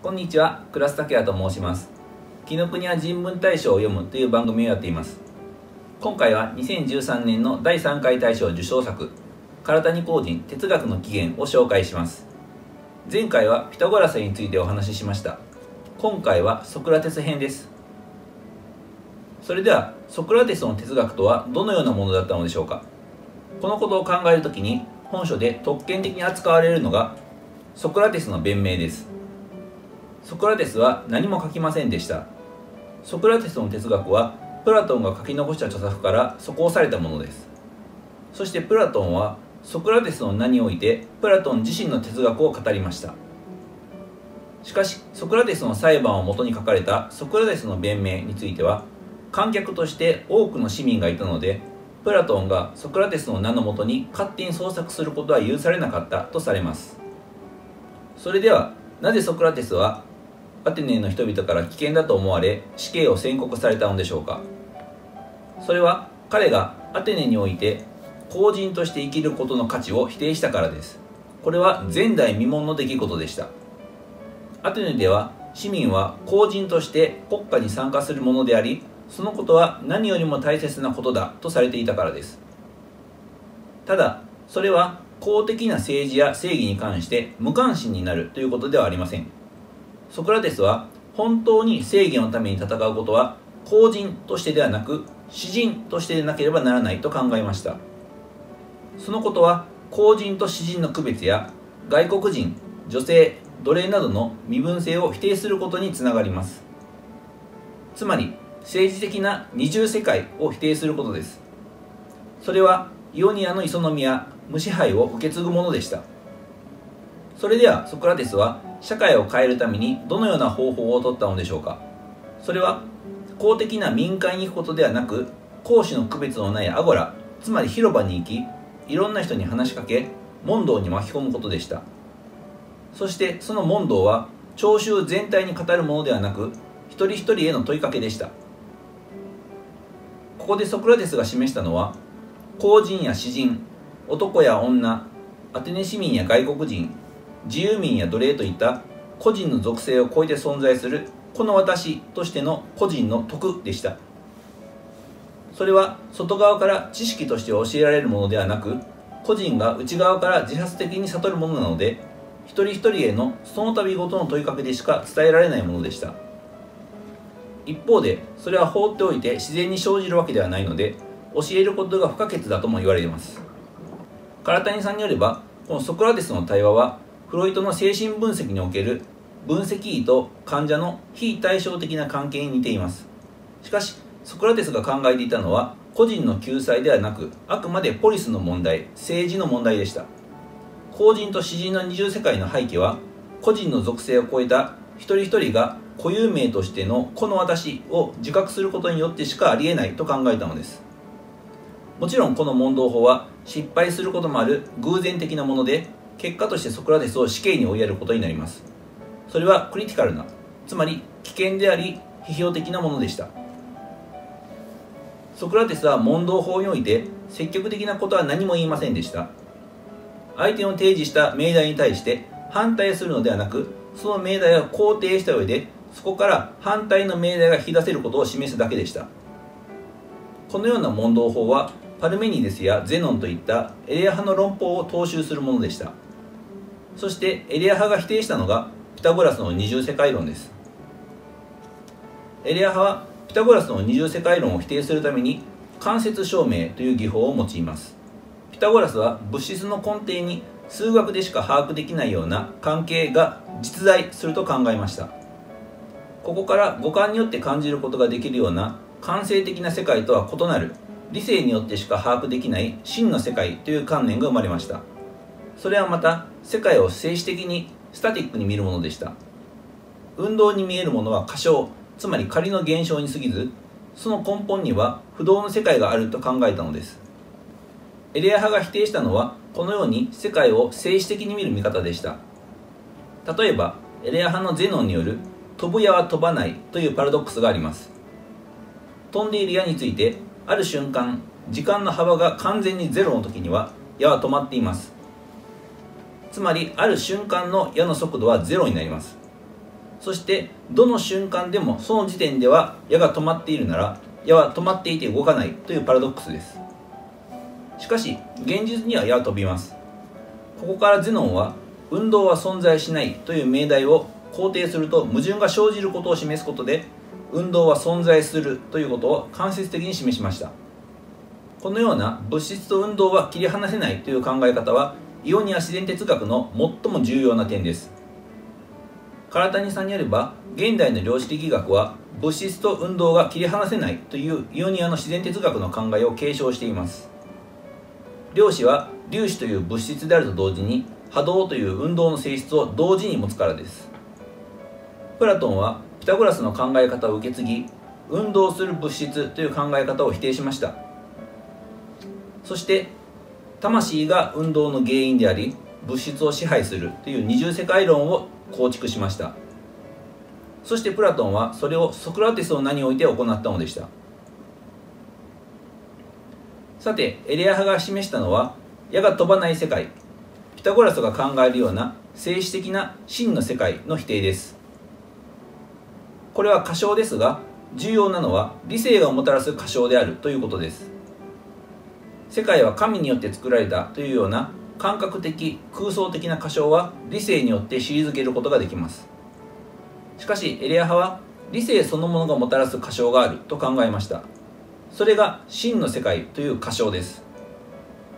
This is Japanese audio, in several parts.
こんにちは、倉須武也と申します。紀ノ国屋人文大賞を読むという番組をやっています。今回は2013年の第3回大賞受賞作、唐谷公人哲学の起源を紹介します。前回はピタゴラスについてお話ししました。今回はソクラテス編です。それでは、ソクラテスの哲学とはどのようなものだったのでしょうかこのことを考えるときに本書で特権的に扱われるのがソクラテスの弁明ですソクラテスは何も書きませんでした。ソクラテスの哲学はプラトンが書き残した著作から素行されたものです。そしてプラトンはソクラテスの名においてプラトン自身の哲学を語りました。しかしソクラテスの裁判をもとに書かれたソクラテスの弁明については観客として多くの市民がいたのでプラトンがソクラテスの名のもとに勝手に創作することは許されなかったとされます。それではなぜソクラテスはアテネの人々から危険だと思われ死刑を宣告されたのでしょうか。それは彼がアテネにおいて公人として生きることの価値を否定したからです。これは前代未聞の出来事でした。アテネでは市民は公人として国家に参加するものでありそのことは何よりも大切なことだとされていたからです。ただそれは公的な政治や正義に関して無関心になるということではありません。ソクラテスは本当に正義のために戦うことは公人としてではなく詩人としてでなければならないと考えました。そのことは公人と詩人の区別や外国人女性奴隷などの身分性を否定することにつながります。つまり政治的な二重世界を否定することです。それはイオニアの磯宮無支配を受け継ぐものでした。それではソクラテスは社会を変えるためにどのような方法を取ったのでしょうか？それは公的な民会に行くことではなく公私の区別のないアゴラつまり広場に行きいろんな人に話しかけ問答に巻き込むことでした。そしてその問答は聴衆全体に語るものではなく一人一人への問いかけでした。ここでソクラテスが示したのは公人や詩人男や女アテネ市民や外国人自由民や奴隷といった個人の属性を超えて存在するこの私としての個人の徳でした。それは外側から知識として教えられるものではなく個人が内側から自発的に悟るものなので一人一人へのその度ごとの問いかけでしか伝えられないものでした。一方でそれは放っておいて自然に生じるわけではないので教えることが不可欠だとも言われています。唐谷さんによればこのソクラテスの対話はフロイトの精神分析における分析医と患者の非対称的な関係に似ています。しかしソクラテスが考えていたのは個人の救済ではなくあくまでポリスの問題政治の問題でした。公人と詩人の二重世界の背景は個人の属性を超えた一人一人が固有名としてのこの私を自覚することによってしかありえないと考えたのです。もちろんこの問答法は失敗することもある偶然的なもので結果としてソクラテスを死刑に追いやることになります。それはクリティカルなつまり危険であり批評的なものでした。ソクラテスは問答法において積極的なことは何も言いませんでした。相手の提示した命題に対して反対するのではなくその命題を肯定した上でそこから反対の命題が引き出せることを示すだけでした。このような問答法はパルメニデスやゼノンといったエレア派の論法を踏襲するものでした。そしてエレア派が否定したのがピタゴラスの二重世界論です。エレア派はピタゴラスの二重世界論を否定するために間接証明という技法を用います。ピタゴラスは物質の根底に数学でしか把握できないような関係が実在すると考えました。ここから五感によって感じることができるような感性的な世界とは異なる理性によってしか把握できない真の世界という観念が生まれました。それはまた世界を静止的にスタティックに見るものでした。運動に見えるものは過小つまり仮の現象に過ぎずその根本には不動の世界があると考えたのです。エレア派が否定したのはこのように世界を静止的に見る見方でした。例えばエレア派のゼノンによる飛ぶ矢は飛ばないというパラドックスがあります。飛んでいる矢についてある瞬間時間の幅が完全にゼロの時には矢は止まっています。つまりある瞬間の矢の速度はゼロになります。そしてどの瞬間でもその時点では矢が止まっているなら矢は止まっていて動かないというパラドックスです。しかし現実には矢は飛びます。ここからゼノンは運動は存在しないという命題を肯定すると矛盾が生じることを示すことで運動は存在するということを間接的に示しました。このような物質と運動は切り離せないという考え方はイオニア自然哲学の最も重要な点です。唐谷さんによれば現代の量子力学は物質と運動が切り離せないというイオニアの自然哲学の考えを継承しています。量子は粒子という物質であると同時に波動という運動の性質を同時に持つからです。プラトンはピタゴラスの考え方を受け継ぎ運動する物質という考え方を否定しました。そして魂が運動の原因であり物質を支配するという二重世界論を構築しました。そしてプラトンはそれをソクラテスの名において行ったのでした。さてエレア派が示したのは矢が飛ばない世界ピタゴラスが考えるような静止的な真の世界の否定です。これは過小ですが重要なのは理性がもたらす過小であるということです。世界は神によって作られたというような感覚的空想的な過小は理性によって退けることができます。しかしエレア派は理性そのものがもたらす過小があると考えました。それが真の世界という過小です。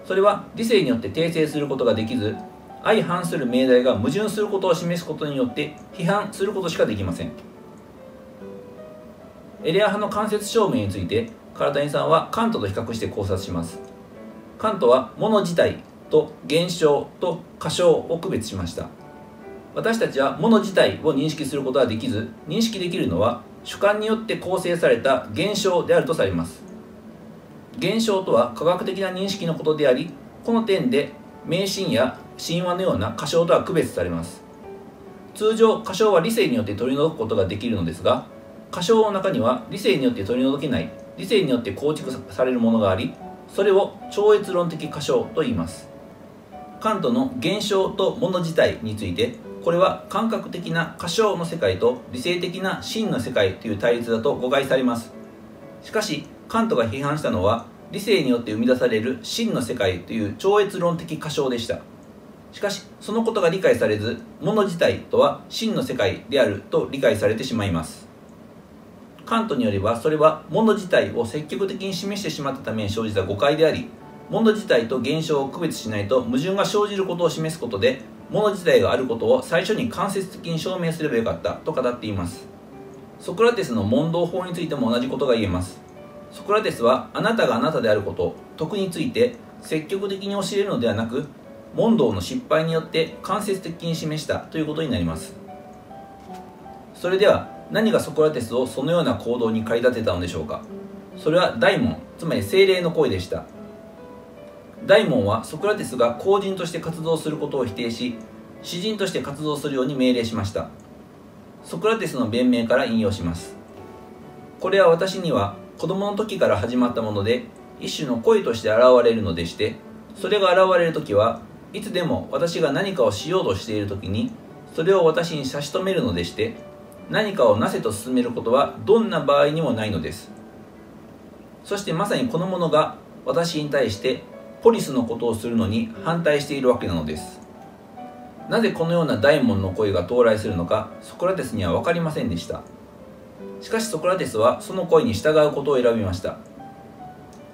それは理性によって訂正することができず相反する命題が矛盾することを示すことによって批判することしかできません。エレア派の間接証明について唐谷さんはカントと比較して考察します。カントは物自体と現象と過小を区別しました。私たちは物自体を認識することはできず認識できるのは主観によって構成された現象であるとされます。現象とは科学的な認識のことでありこの点で迷信や神話のような過小とは区別されます。通常過小は理性によって取り除くことができるのですが過小の中には理性によって取り除けない理性によって構築されるものがありそれを超越論的過小と言います。カントの現象と物自体についてこれは感覚的な過小の世界と理性的な真の世界という対立だと誤解されます。しかしカントが批判したのは理性によって生み出される真の世界という超越論的過小でした。しかしそのことが理解されず物自体とは真の世界であると理解されてしまいます。カントによればそれは物自体を積極的に示してしまったために生じた誤解であり物自体と現象を区別しないと矛盾が生じることを示すことで物自体があることを最初に間接的に証明すればよかったと語っています。ソクラテスの問答法についても同じことが言えます。ソクラテスはあなたがあなたであること徳について積極的に教えるのではなく問答の失敗によって間接的に示したということになります。それでは何がソクラテスをそのような行動に駆り立てたのでしょうか？それは大門つまり精霊の声でした。大門はソクラテスが公人として活動することを否定し詩人として活動するように命令しました。ソクラテスの弁明から引用します。これは私には子供の時から始まったもので一種の恋として現れるのでしてそれが現れる時はいつでも私が何かをしようとしている時にそれを私に差し止めるのでして何かをなせと進めることはどんな場合にもないのです。そしてまさにこのものが私に対してポリスのことをするのに反対しているわけなのです。なぜこのような大門の声が到来するのかソクラテスには分かりませんでした。しかしソクラテスはその声に従うことを選びました。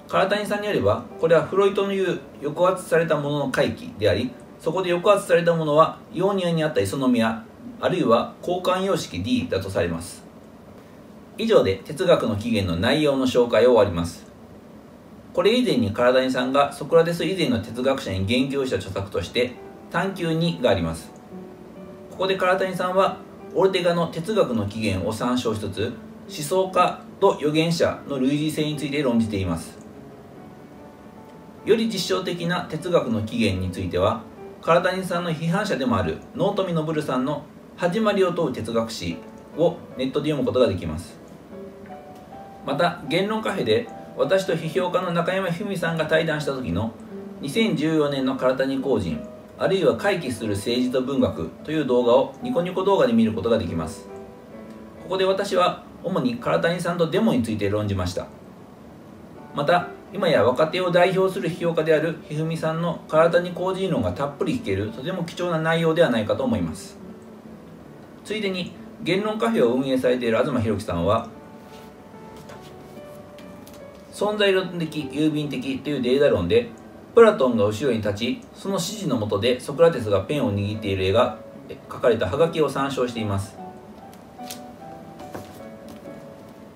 唐谷さんによればこれはフロイトの言う抑圧されたものの回帰でありそこで抑圧されたものはイオニアにあったイソノミアあるいは交換様式 D だとされます。以上で哲学の起源の内容の紹介を終わります。これ以前に体谷さんがソクラテス以前の哲学者に言及した著作として「探求2」があります。ここで唐谷さんはオルテガの哲学の起源を参照しつつ思想家と預言者の類似性について論じています。より実証的な哲学の起源については唐谷さんの批判者でもある納富昇さんの「始まりを問う哲学史」をネットで読むことができます。また言論カフェで私と批評家の中山文さんが対談した時の2014年の唐谷公人あるいは回帰する政治と文学という動画をニコニコ動画で見ることができます。ここで私は主に唐谷さんとデモについて論じました。また今や若手を代表する批評家であるひふみさんの唐谷工事論がたっぷり聞けるとても貴重な内容ではないかと思います。ついでに言論カフェを運営されている東博樹さんは存在論的郵便的というデータ論でプラトンが後ろに立ちその指示のもとでソクラテスがペンを握っている絵が書かれたハガキを参照しています。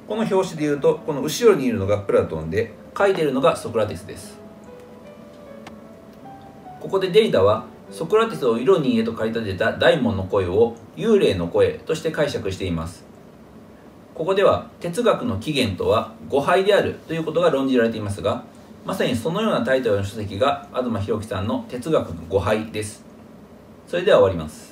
この表紙でいうとこの後ろにいるのがプラトンで書いているのがソクラテスです。ここでデリダはソクラテスを色に入れと駆り立てた大門の声を幽霊の声として解釈しています。ここでは哲学の起源とは誤配であるということが論じられていますがまさにそのようなタイトルの書籍が東博樹さんの哲学の誤配です。それでは終わります。